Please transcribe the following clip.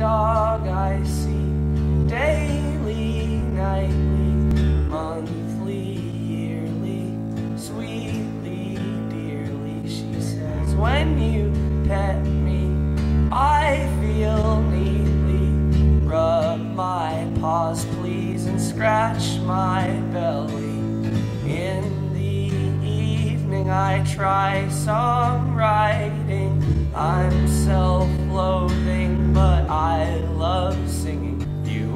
dog I see daily, nightly, monthly, yearly, sweetly, dearly. She says, when you pet me, I feel neatly. Rub my paws, please, and scratch my belly. In the evening, I try songwriting. I'm